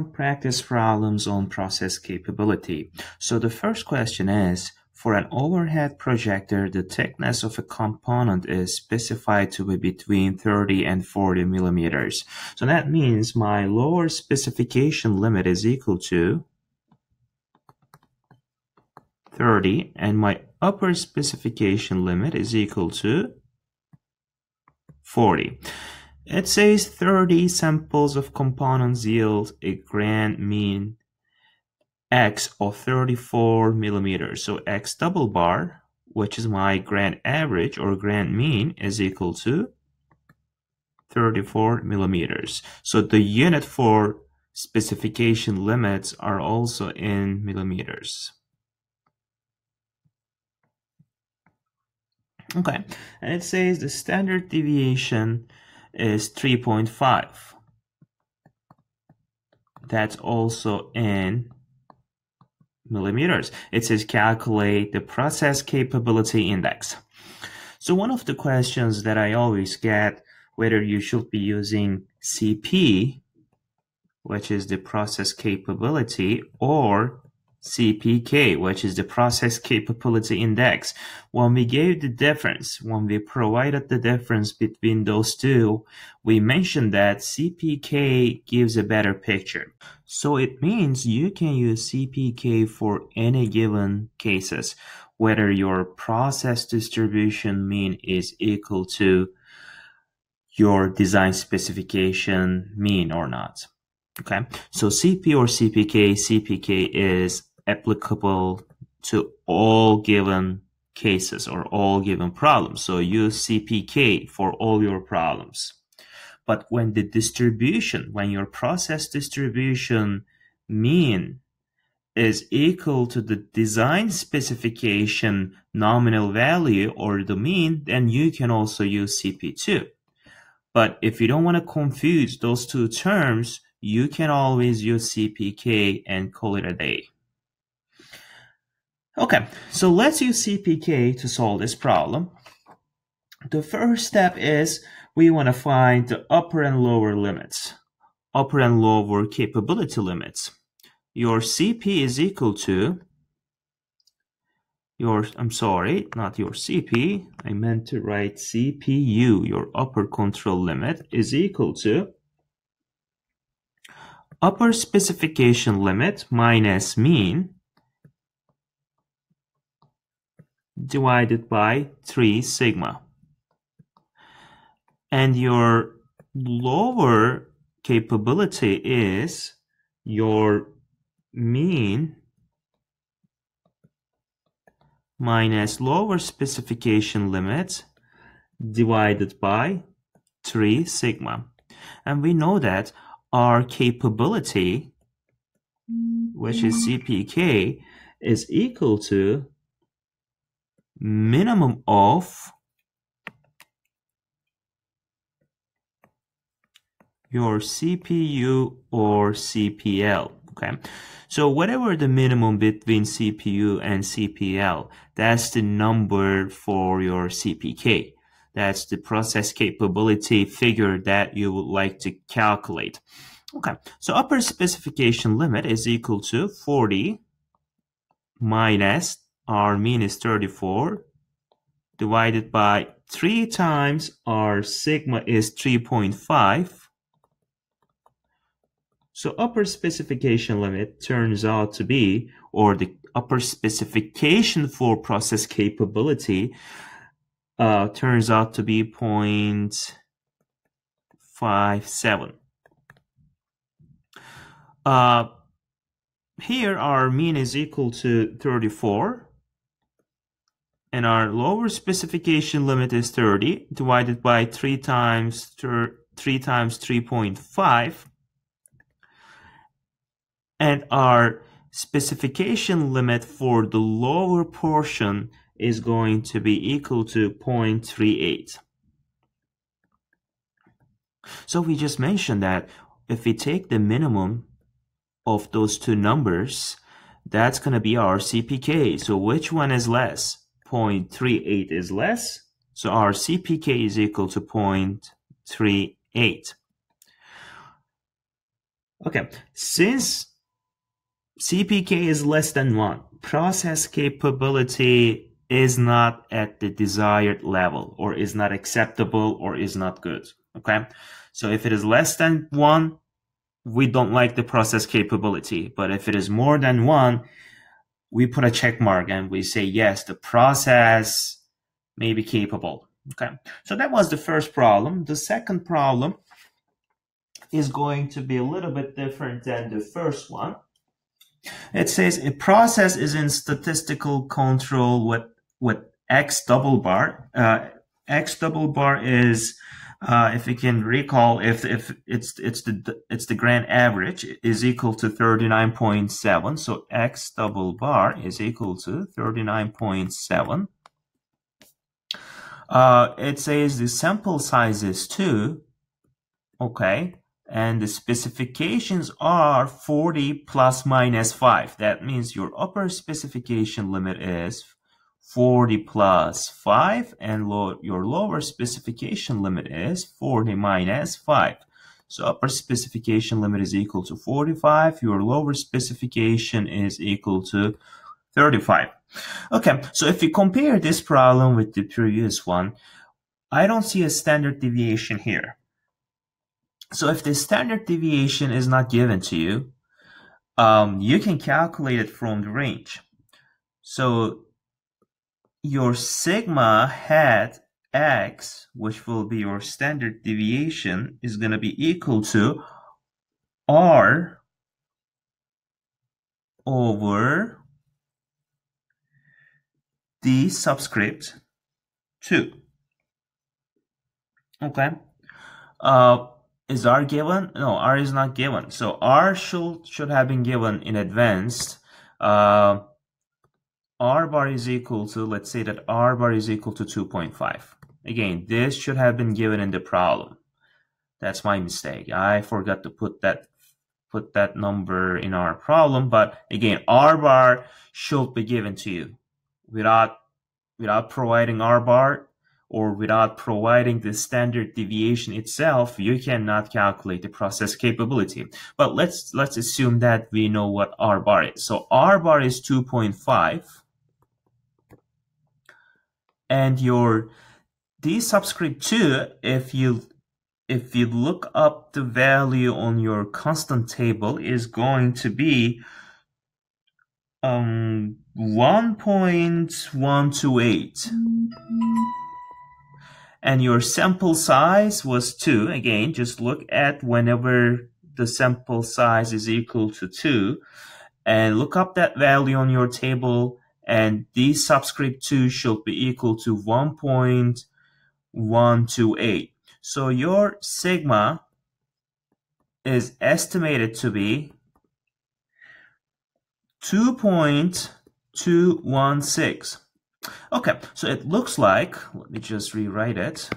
practice problems on process capability. So the first question is, for an overhead projector, the thickness of a component is specified to be between 30 and 40 millimeters. So that means my lower specification limit is equal to 30 and my upper specification limit is equal to 40. It says 30 samples of components yield a grand mean X of 34 millimeters. So X double bar, which is my grand average or grand mean, is equal to 34 millimeters. So the unit for specification limits are also in millimeters. Okay, and it says the standard deviation is 3.5. That's also in millimeters. It says calculate the process capability index. So one of the questions that I always get whether you should be using CP, which is the process capability, or CPK, which is the process capability index. When we gave the difference, when we provided the difference between those two, we mentioned that CPK gives a better picture. So it means you can use CPK for any given cases, whether your process distribution mean is equal to your design specification mean or not. Okay, so CP or CPK, CPK is applicable to all given cases or all given problems. So use CPK for all your problems. But when the distribution, when your process distribution mean is equal to the design specification nominal value or the mean, then you can also use CP2. But if you don't want to confuse those two terms, you can always use CPK and call it a day. Okay, so let's use CPK to solve this problem. The first step is we want to find the upper and lower limits, upper and lower capability limits. Your CP is equal to your, I'm sorry, not your CP, I meant to write CPU, your upper control limit is equal to upper specification limit minus mean divided by 3 sigma. And your lower capability is your mean minus lower specification limit divided by 3 sigma. And we know that our capability, which is CPK, is equal to minimum of your CPU or CPL. Okay, so whatever the minimum between CPU and CPL, that's the number for your CPK. That's the process capability figure that you would like to calculate. Okay, so upper specification limit is equal to 40 minus our mean is 34 divided by 3 times our sigma is 3.5 so upper specification limit turns out to be or the upper specification for process capability uh, turns out to be 0.57 uh, here our mean is equal to 34 and our lower specification limit is 30 divided by 3 times 3 times 3.5 and our specification limit for the lower portion is going to be equal to 0.38 so we just mentioned that if we take the minimum of those two numbers that's going to be our CPK so which one is less 0.38 is less. So our CPK is equal to 0.38. Okay, since CPK is less than 1, process capability is not at the desired level or is not acceptable or is not good. Okay, so if it is less than 1, we don't like the process capability. But if it is more than 1, we put a check mark and we say, yes, the process may be capable. Okay, so that was the first problem. The second problem is going to be a little bit different than the first one. It says a process is in statistical control with, with X double bar. Uh, X double bar is, uh, if you can recall, if, if it's, it's the, it's the grand average is equal to 39.7. So X double bar is equal to 39.7. Uh, it says the sample size is 2. Okay and the specifications are 40 plus minus 5. That means your upper specification limit is 40 plus 5 and your lower specification limit is 40 minus 5. So upper specification limit is equal to 45. Your lower specification is equal to 35. Okay, so if you compare this problem with the previous one, I don't see a standard deviation here. So if the standard deviation is not given to you, um, you can calculate it from the range. So your sigma hat x, which will be your standard deviation, is going to be equal to r over d subscript 2. Okay. Uh, is R given? No, R is not given. So R should, should have been given in advance. Uh, R bar is equal to, let's say that R bar is equal to 2.5. Again, this should have been given in the problem. That's my mistake. I forgot to put that put that number in our problem. But again, R bar should be given to you. Without without providing R bar, or without providing the standard deviation itself, you cannot calculate the process capability. But let's let's assume that we know what R bar is. So R bar is 2.5 and your D subscript 2, if you if you look up the value on your constant table is going to be um 1.128 and your sample size was 2. Again, just look at whenever the sample size is equal to 2 and look up that value on your table and D subscript 2 should be equal to 1.128. So your sigma is estimated to be 2.216. Okay, so it looks like, let me just rewrite it.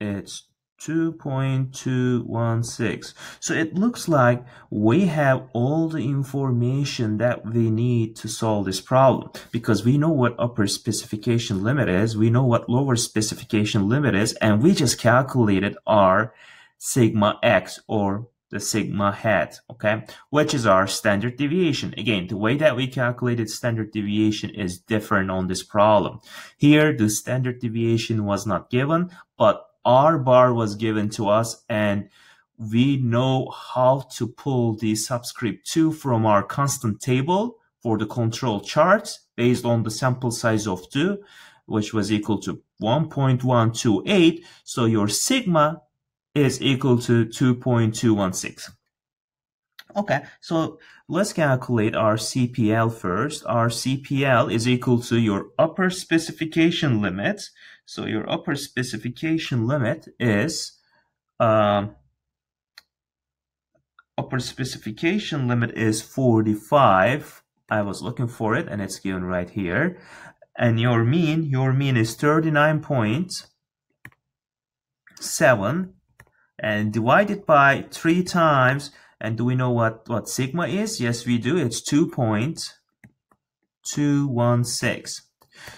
It's 2.216. So it looks like we have all the information that we need to solve this problem because we know what upper specification limit is, we know what lower specification limit is, and we just calculated our sigma x or the sigma hat, okay, which is our standard deviation. Again, the way that we calculated standard deviation is different on this problem. Here, the standard deviation was not given, but R bar was given to us and we know how to pull the subscript 2 from our constant table for the control charts based on the sample size of 2, which was equal to 1.128. So your sigma is equal to 2.216. Okay, so let's calculate our CPL first. Our CPL is equal to your upper specification limit. So your upper specification limit is um, upper specification limit is 45. I was looking for it and it's given right here. And your mean, your mean is 39.7 and divided by 3 times. And do we know what, what sigma is? Yes, we do. It's 2.216.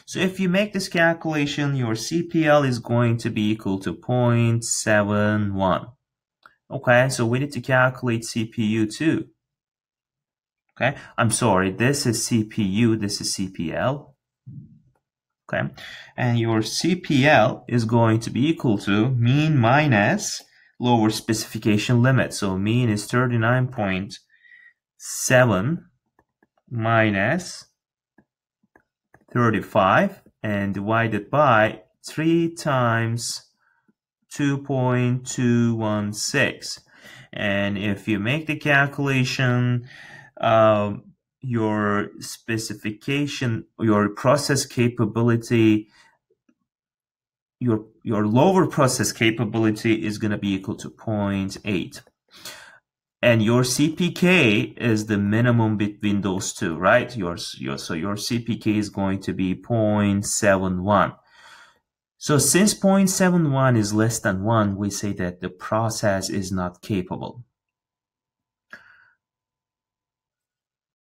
So if you make this calculation, your CPL is going to be equal to 0.71. Okay, so we need to calculate CPU too. Okay, I'm sorry, this is CPU, this is CPL. Okay, and your CPL is going to be equal to mean minus lower specification limit. So mean is 39.7 minus 35 and divided by 3 times 2.216 and if you make the calculation uh, your specification your process capability your your lower process capability is going to be equal to 0.8 and your CPK is the minimum between those two, right? Your, your, so your CPK is going to be 0.71. So since 0.71 is less than 1, we say that the process is not capable.